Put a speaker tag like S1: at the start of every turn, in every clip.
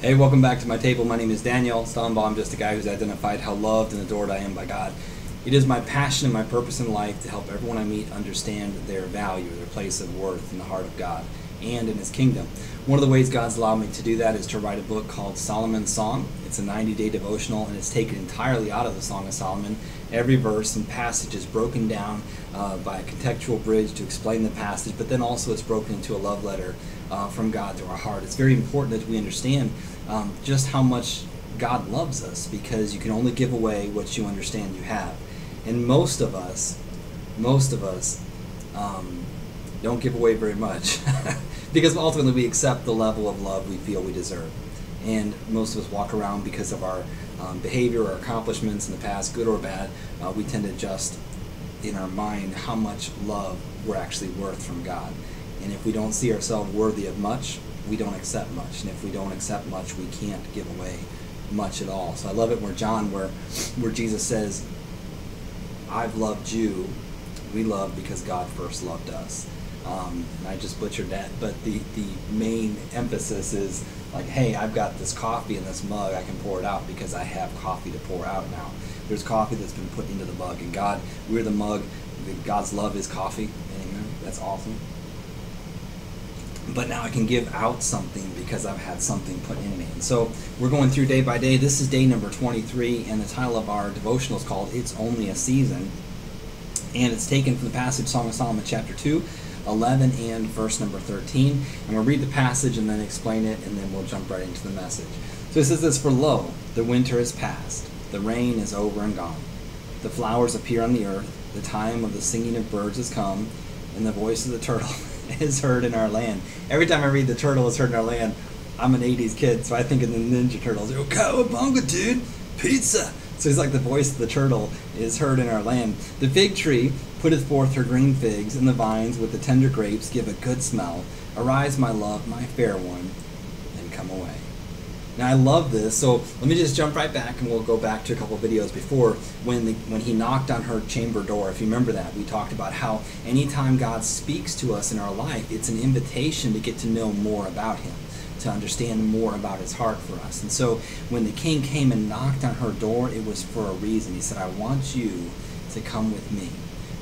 S1: Hey, welcome back to my table. My name is Daniel Stombaugh. I'm just a guy who's identified how loved and adored I am by God. It is my passion and my purpose in life to help everyone I meet understand their value, their place of worth in the heart of God and in His kingdom. One of the ways God's allowed me to do that is to write a book called Solomon's Song. It's a 90 day devotional and it's taken entirely out of the Song of Solomon. Every verse and passage is broken down uh, by a contextual bridge to explain the passage, but then also it's broken into a love letter uh, from God to our heart. It's very important that we understand um, just how much God loves us because you can only give away what you understand you have. And most of us, most of us, um, don't give away very much because ultimately we accept the level of love we feel we deserve. And most of us walk around because of our um, behavior or accomplishments in the past, good or bad. Uh, we tend to adjust in our mind how much love we're actually worth from God. And if we don't see ourselves worthy of much, we don't accept much. And if we don't accept much, we can't give away much at all. So I love it where John, where, where Jesus says, I've loved you. We love because God first loved us. Um, and I just butchered that, but the, the main emphasis is like, hey, I've got this coffee in this mug, I can pour it out because I have coffee to pour out now. There's coffee that's been put into the mug, and God, we're the mug. God's love is coffee. That's awesome but now I can give out something because I've had something put in me. And so we're going through day by day. This is day number 23, and the title of our devotional is called It's Only a Season. And it's taken from the passage Song of Solomon, chapter 2, 11, and verse number 13. And we'll read the passage and then explain it, and then we'll jump right into the message. So it says this For lo, the winter is past, the rain is over and gone. The flowers appear on the earth, the time of the singing of birds is come, and the voice of the turtle is heard in our land. Every time I read the turtle is heard in our land, I'm an 80s kid, so I think of the Ninja Turtles. Oh, cowabunga, dude! Pizza! So he's like the voice of the turtle is heard in our land. The fig tree putteth forth her green figs, and the vines with the tender grapes give a good smell. Arise, my love, my fair one, and come away. Now I love this, so let me just jump right back and we'll go back to a couple videos before when the, when he knocked on her chamber door. If you remember that, we talked about how anytime God speaks to us in our life, it's an invitation to get to know more about him, to understand more about his heart for us. And so when the king came and knocked on her door, it was for a reason. He said, I want you to come with me.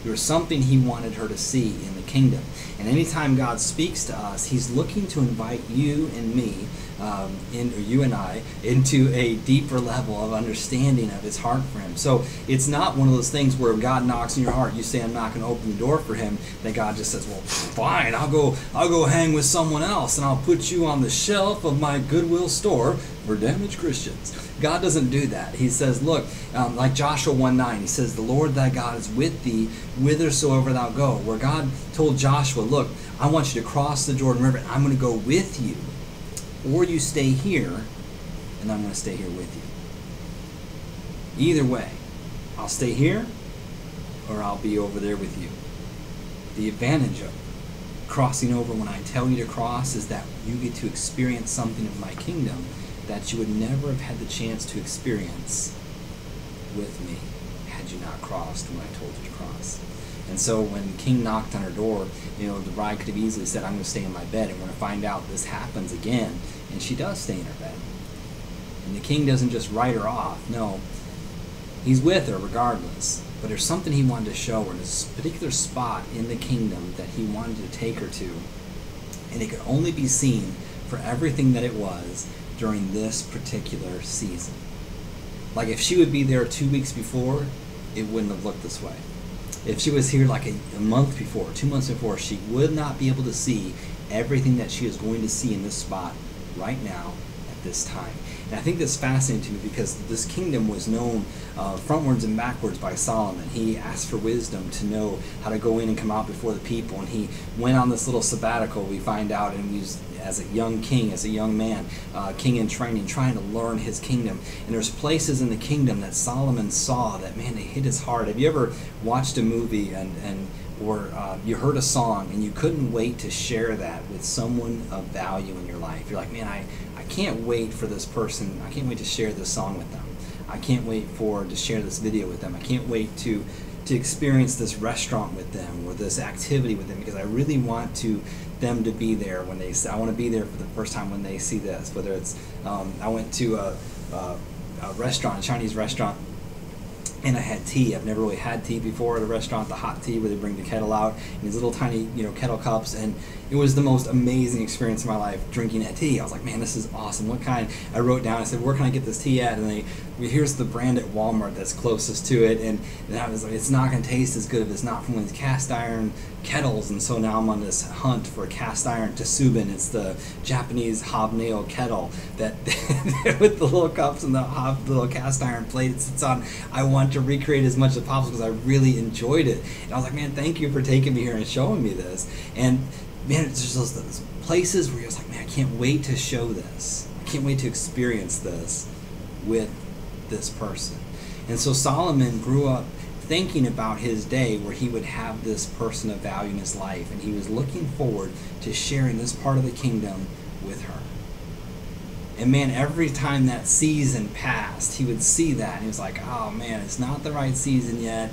S1: There was something he wanted her to see in the kingdom. And anytime God speaks to us, he's looking to invite you and me um, in, you and I, into a deeper level of understanding of His heart for him. So it's not one of those things where God knocks in your heart, you say, "I'm not going to open the door for him." That God just says, "Well, fine, I'll go, I'll go hang with someone else, and I'll put you on the shelf of my Goodwill store for damaged Christians." God doesn't do that. He says, "Look, um, like Joshua 1:9, He says, "The Lord thy God is with thee whithersoever thou go." Where God told Joshua, "Look, I want you to cross the Jordan River. and I'm going to go with you." Or you stay here and I'm going to stay here with you. Either way, I'll stay here or I'll be over there with you. The advantage of crossing over when I tell you to cross is that you get to experience something of my kingdom that you would never have had the chance to experience with me had you not crossed when I told you to cross. And so when the King knocked on her door, you know, the bride could have easily said, I'm going to stay in my bed. And going to find out this happens again. And she does stay in her bed. And the king doesn't just write her off. No, he's with her regardless. But there's something he wanted to show her. in a particular spot in the kingdom that he wanted to take her to. And it could only be seen for everything that it was during this particular season. Like if she would be there two weeks before, it wouldn't have looked this way if she was here like a, a, month before, two months before, she would not be able to see everything that she is going to see in this spot right now this time. And I think that's fascinating to me because this kingdom was known uh, frontwards and backwards by Solomon. He asked for wisdom to know how to go in and come out before the people. And he went on this little sabbatical, we find out, and he was as a young king, as a young man, uh, king in training, trying to learn his kingdom. And there's places in the kingdom that Solomon saw that, man, they hit his heart. Have you ever watched a movie and, and or uh, you heard a song and you couldn't wait to share that with someone of value in your life? You're like, man, I, I can't wait for this person. I can't wait to share this song with them. I can't wait for to share this video with them. I can't wait to to experience this restaurant with them or this activity with them because I really want to them to be there when they. I want to be there for the first time when they see this. Whether it's um, I went to a, a, a restaurant, a Chinese restaurant and I had tea. I've never really had tea before at a restaurant, the hot tea where they bring the kettle out in these little tiny, you know, kettle cups, and it was the most amazing experience of my life drinking that tea. I was like, man, this is awesome. What kind? I wrote down. I said, where can I get this tea at? And they, here's the brand at Walmart that's closest to it, and, I was like, it's not going to taste as good if it's not from these cast iron kettles. And so now I'm on this hunt for cast iron Tsubin. It's the Japanese hobnail kettle that with the little cups and the hob, little cast iron plate it sits on. I want to recreate as much as possible because I really enjoyed it. And I was like, man, thank you for taking me here and showing me this. And man, just those, those places where you're just like, man, I can't wait to show this. I can't wait to experience this with this person. And so Solomon grew up thinking about his day where he would have this person of value in his life, and he was looking forward to sharing this part of the kingdom with her. And man, every time that season passed, he would see that, and he was like, oh man, it's not the right season yet.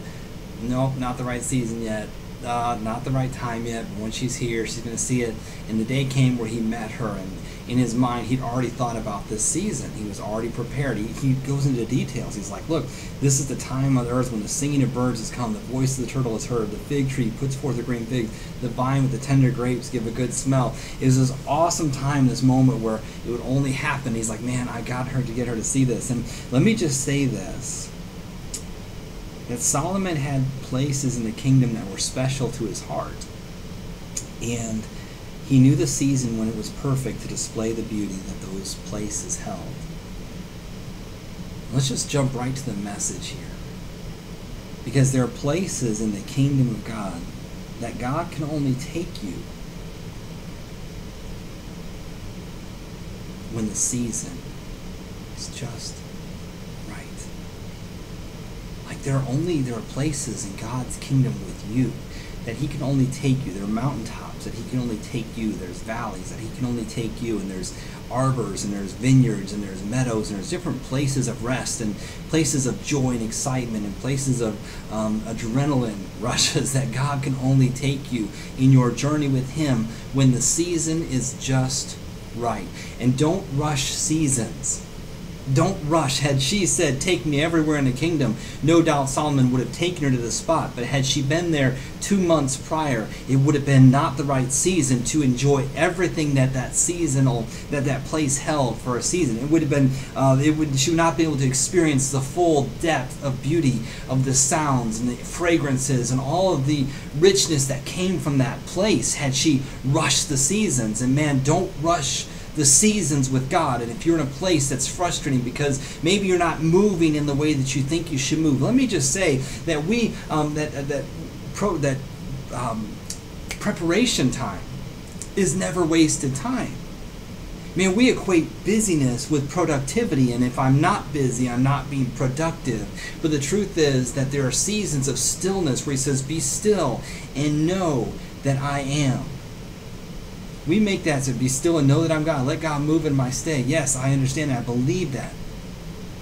S1: Nope, not the right season yet uh, not the right time yet, but when she's here, she's going to see it. And the day came where he met her, and in his mind, he'd already thought about this season. He was already prepared. He, he goes into details. He's like, Look, this is the time on the earth when the singing of birds has come, the voice of the turtle is heard, the fig tree puts forth a green fig, the vine with the tender grapes give a good smell. It was this awesome time, this moment where it would only happen. He's like, Man, I got her to get her to see this. And let me just say this that Solomon had places in the kingdom that were special to his heart. And he knew the season when it was perfect to display the beauty that those places held. Let's just jump right to the message here. Because there are places in the kingdom of God that God can only take you when the season is just there are only there are places in God's kingdom with you that He can only take you. There are mountaintops that He can only take you. There's valleys that He can only take you, and there's arbors and there's vineyards and there's meadows and there's different places of rest and places of joy and excitement and places of um, adrenaline rushes that God can only take you in your journey with Him when the season is just right. And don't rush seasons. Don't rush. Had she said, Take me everywhere in the kingdom, no doubt Solomon would have taken her to the spot. But had she been there two months prior, it would have been not the right season to enjoy everything that that seasonal, that that place held for a season. It would have been, uh, it would, she would not be able to experience the full depth of beauty of the sounds and the fragrances and all of the richness that came from that place had she rushed the seasons. And man, don't rush the seasons with God. And if you're in a place that's frustrating because maybe you're not moving in the way that you think you should move, let me just say that we um, that that pro that um, preparation time is never wasted time. I mean, we equate busyness with productivity, and if I'm not busy, I'm not being productive. But the truth is that there are seasons of stillness where he says, Be still and know that I am. We make that to be still and know that I'm God. Let God move in my stay. Yes, I understand that. I believe that.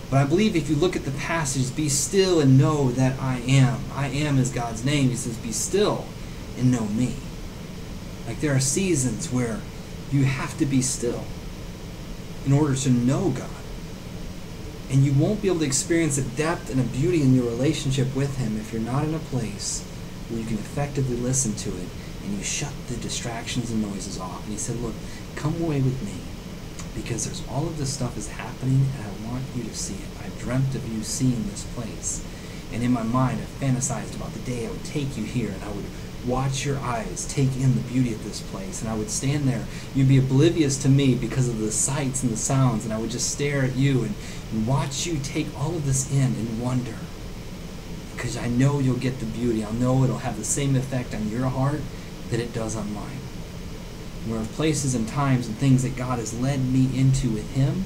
S1: But I believe if you look at the passage, be still and know that I am. I am is God's name. He says, be still and know me. Like there are seasons where you have to be still in order to know God. And you won't be able to experience a depth and a beauty in your relationship with Him if you're not in a place where you can effectively listen to it and you shut the distractions and noises off. And he said, Look, come away with me because there's all of this stuff is happening and I want you to see it. I dreamt of you seeing this place. And in my mind, I fantasized about the day I would take you here and I would watch your eyes take in the beauty of this place. And I would stand there. You'd be oblivious to me because of the sights and the sounds. And I would just stare at you and, and watch you take all of this in and wonder. Because I know you'll get the beauty. I know it'll have the same effect on your heart that it does on mine. There are places and times and things that God has led me into with Him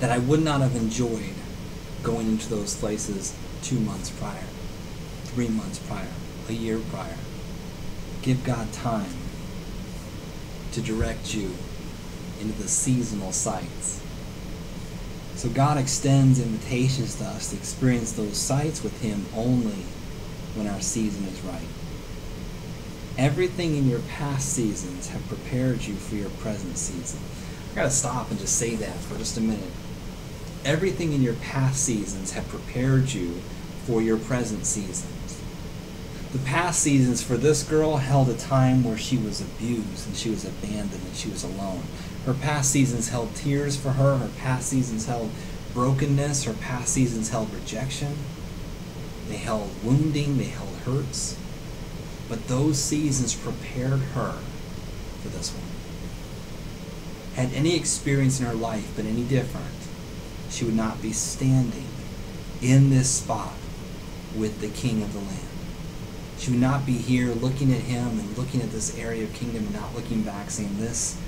S1: that I would not have enjoyed going into those places two months prior, three months prior, a year prior. Give God time to direct you into the seasonal sights. So God extends invitations to us to experience those sights with Him only when our season is right. Everything in your past seasons have prepared you for your present season. I gotta stop and just say that for just a minute. Everything in your past seasons have prepared you for your present seasons. The past seasons for this girl held a time where she was abused and she was abandoned and she was alone. Her past seasons held tears for her, her past seasons held brokenness, her past seasons held rejection. They held wounding, they held hurts. But those seasons prepared her for this one. Had any experience in her life been any different, she would not be standing in this spot with the king of the land. She would not be here looking at him and looking at this area of kingdom and not looking back saying, This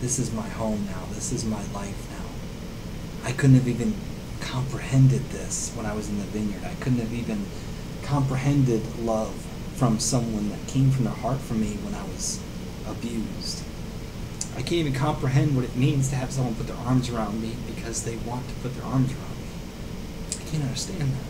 S1: this is my home now, this is my life now. I couldn't have even comprehended this when I was in the vineyard. I couldn't have even comprehended love from someone that came from their heart for me when I was abused. I can't even comprehend what it means to have someone put their arms around me because they want to put their arms around me. I can't understand that.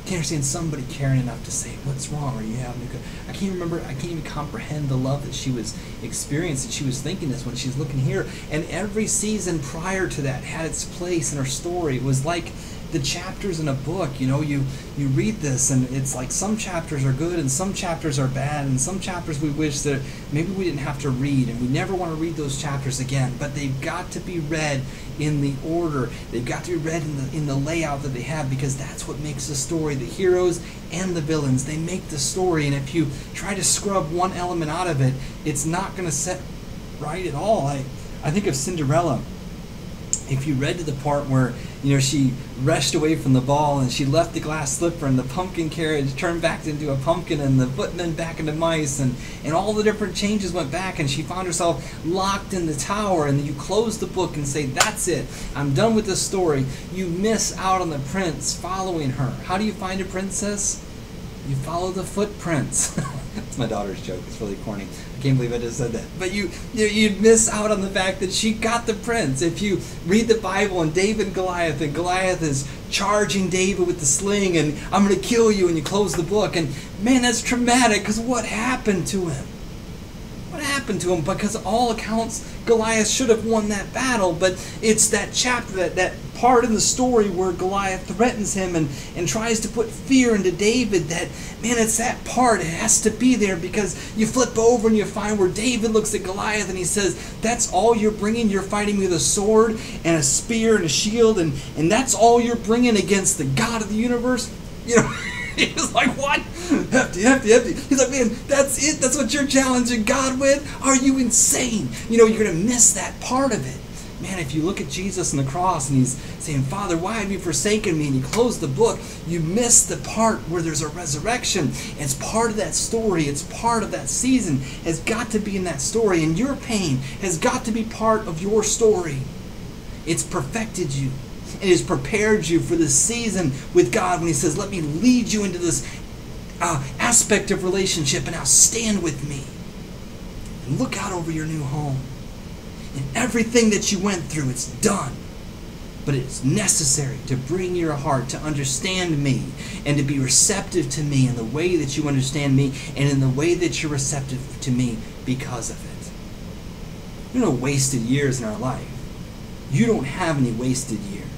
S1: I can't understand somebody caring enough to say, "What's wrong? Are you having a good?" I can't remember. I can't even comprehend the love that she was experiencing. She was thinking this when she's looking here, and every season prior to that had its place in her story. It was like the chapters in a book you know you you read this and it's like some chapters are good and some chapters are bad and some chapters we wish that maybe we didn't have to read and we never want to read those chapters again but they've got to be read in the order. They've got to be read in the in the layout that they have because that's what makes the story. The heroes and the villains they make the story and if you try to scrub one element out of it it's not going to set right at all. I i think of cinderella. If you read to the part where you know she rushed away from the ball and she left the glass slipper and the pumpkin carriage turned back into a pumpkin and the footmen back into mice and, and all the different changes went back and she found herself locked in the tower and you close the book and say that's it. I'm done with this story. You miss out on the prince following her. How do you find a princess? You follow the footprints my daughter's joke it's really corny I can't believe I just said that. But you, you you'd miss out on the fact that she got the prince. If you read the Bible and David and Goliath, and Goliath is charging David with the sling, and I'm going to kill you, and you close the book, and man, that's traumatic. Because what happened to him? Happened to him? Because all accounts, Goliath should have won that battle, but it's that chapter, that that part in the story where Goliath threatens him and, and tries to put fear into David that, man, it's that part. It has to be there because you flip over and you find where David looks at Goliath and he says, That's all you're bringing? You're fighting me with a sword and a spear and a shield, and, and that's all you're bringing against the God of the universe? You know. he was like, what? Hefty, hefty, hefty. He's like, man, that's it? That's what you're challenging God with? Are you insane? You know, you're going to miss that part of it man, if you look at Jesus on the cross and he's saying, Father, why have you forsaken me? And you close the book, you miss the part where there's a resurrection. It's part of that story, it's part of that season, has got to be in that story. And your pain has got to be part of your story. It's perfected you. It has prepared you for this season with God when He says, Let me lead you into this uh, aspect of relationship and now stand with me. And look out over your new home and everything that you went through, it's done. But it's necessary to bring your heart to understand me and to be receptive to me in the way that you understand me and in the way that you're receptive to me because of it. Are no wasted years in our life. You don't have any wasted years.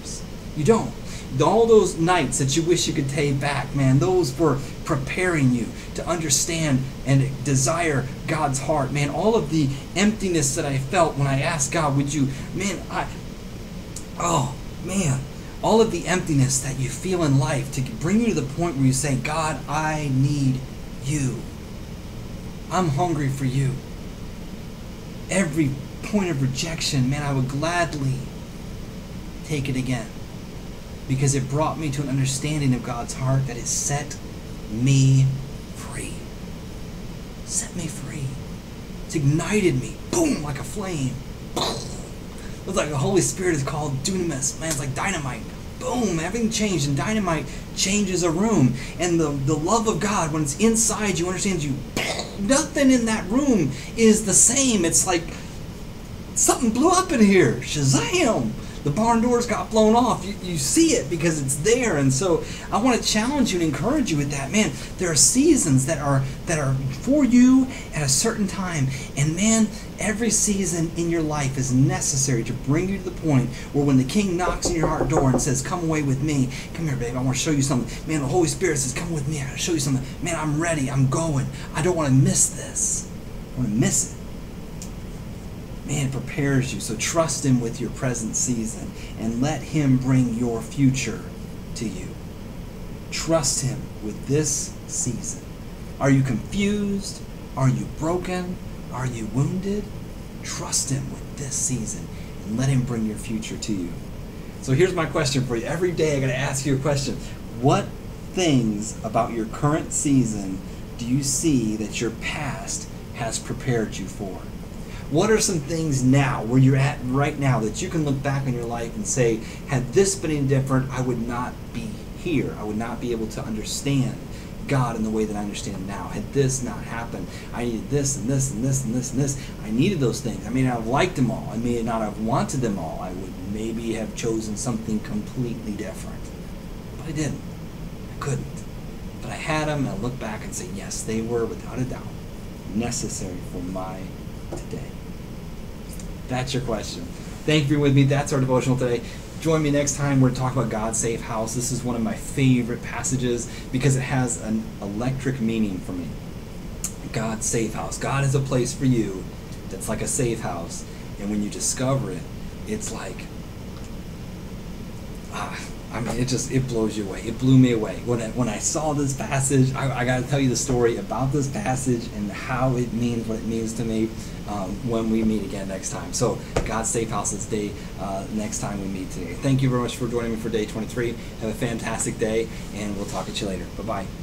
S1: You don't all those nights that you wish you could take back, man, those were preparing you to understand and desire God's heart. Man, all of the emptiness that I felt when I asked God, would you, man, I, oh, man, all of the emptiness that you feel in life to bring you to the point where you say, God, I need you. I'm hungry for you. Every point of rejection, man, I would gladly take it again because it brought me to an understanding of God's heart that it set me free. Set me free. It's ignited me, boom, like a flame. It's like the Holy Spirit is called dunamis. Man, it's like dynamite. Boom, everything changed, and dynamite changes a room. And the, the love of God, when it's inside you, understands you. Nothing in that room is the same. It's like something blew up in here. Shazam! The barn doors got blown off. You, you see it because it's there. And so I want to challenge you and encourage you with that. Man, there are seasons that are that are for you at a certain time. And man, every season in your life is necessary to bring you to the point where when the king knocks on your heart door and says, Come away with me, come here, babe, I want to show you something. Man, the Holy Spirit says, Come with me, I want to show you something. Man, I'm ready, I'm going. I don't want to miss this. I want to miss it man prepares you. So trust Him with your present season and let Him bring your future to you. Trust Him with this season. Are you confused? Are you broken? Are you wounded? Trust Him with this season and let Him bring your future to you. So here's my question for you. Every day I'm going to ask you a question. What things about your current season do you see that your past has prepared you for? What are some things now, where you're at right now, that you can look back on your life and say, had this been different, I would not be here. I would not be able to understand God in the way that I understand now. Had this not happened, I needed this and this and this and this and this. I needed those things. I may not have liked them all. I may not have wanted them all. I would maybe have chosen something completely different. But I didn't. I couldn't. But I had them, and I look back and say, yes, they were, without a doubt, necessary for my today. That's your question. Thank you for being with me. That's our devotional today. Join me next time. We're talking about God's safe house. This is one of my favorite passages because it has an electric meaning for me. God's safe house. God is a place for you that's like a safe house. And when you discover it, it's like, ah, I mean, it just it blows you away. It blew me away when I, when I saw this passage. I, I got to tell you the story about this passage and how it means what it means to me um, when we meet again next time. So, God's Safe House is day uh, next time we meet today. Thank you very much for joining me for day 23. Have a fantastic day, and we'll talk to you later. Bye bye.